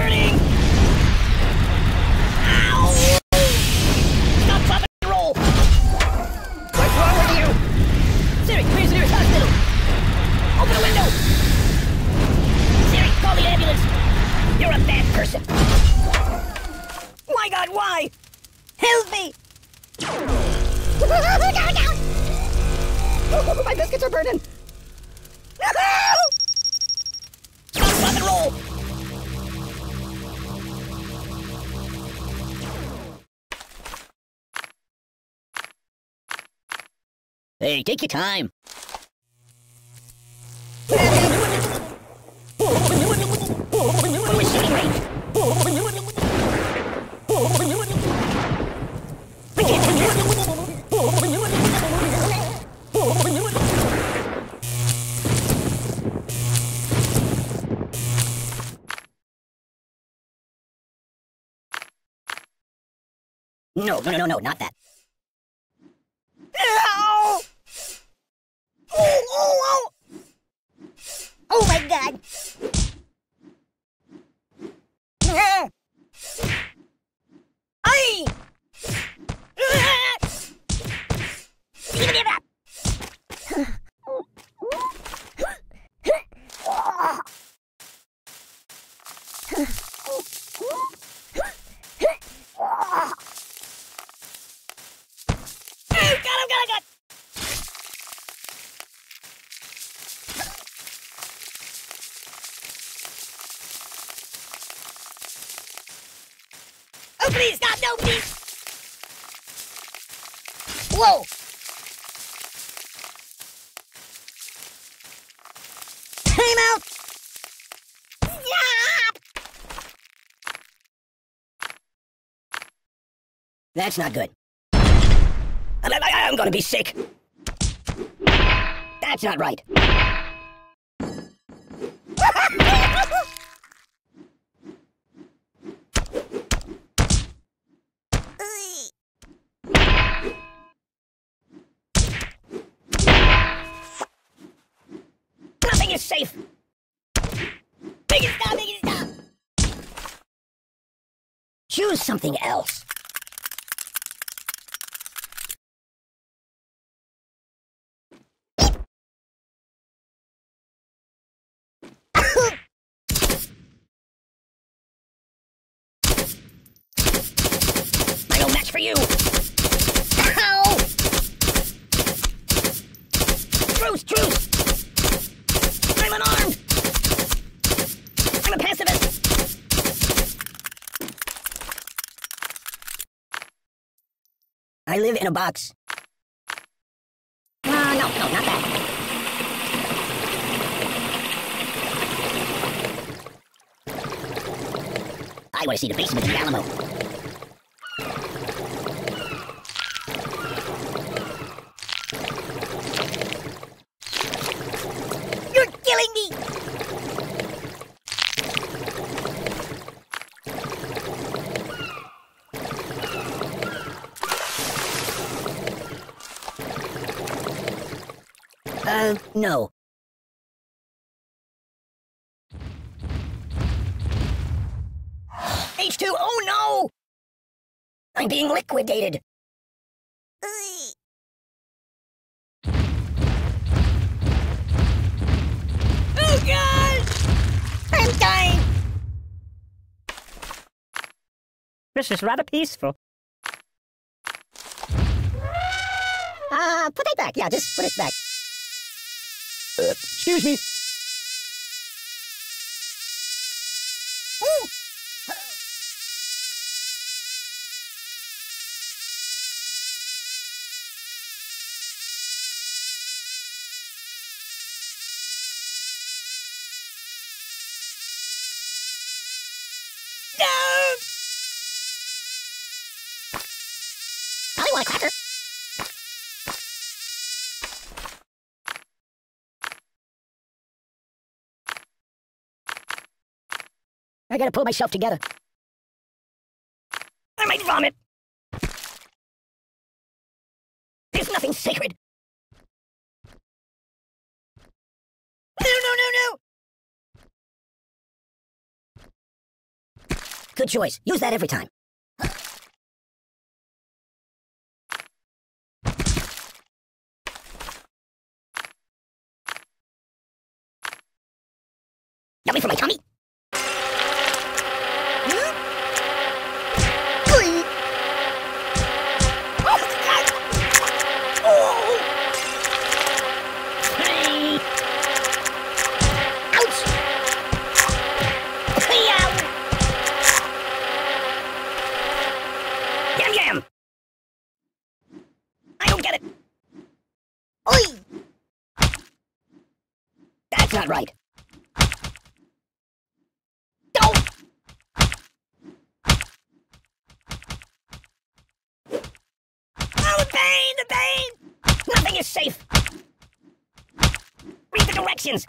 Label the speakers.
Speaker 1: burning! Ow! Stop, roll! What's wrong with you? Siri, where's the nearest hospital? Open the window! Siri, call the ambulance! You're a bad person! My god, why? Help me! My biscuits are burning! Hey, take your time. No, no, no, no, not that. Ow! Oh, oh, oh! Oh my god! Ah! Ay! Ah! Give me that! Got him, got him, got him! No, please! Whoa! Time out! Stop! That's not good. I, I, I'm gonna be sick. That's not right. Nothing is safe. Make it stop, make it stop. Choose something else. No match for you. Ow! Truce, truce! I'm unarmed! I'm a pacifist! I live in a box. Ah, no, no, not that. I want to see the basement of the Alamo. You're killing me! Uh, no. H2, oh no! I'm being liquidated. Oh god! I'm dying!
Speaker 2: This is rather peaceful.
Speaker 1: Uh, put it back. Yeah, just put it back. Excuse me. No! I want a cracker. I gotta pull myself together. I might vomit. There's nothing sacred. No, no, no, no! Good choice. Use that every time. Yummy for my tummy. That's not right. Don't! Oh, the pain! The pain! Nothing is safe! Read the directions!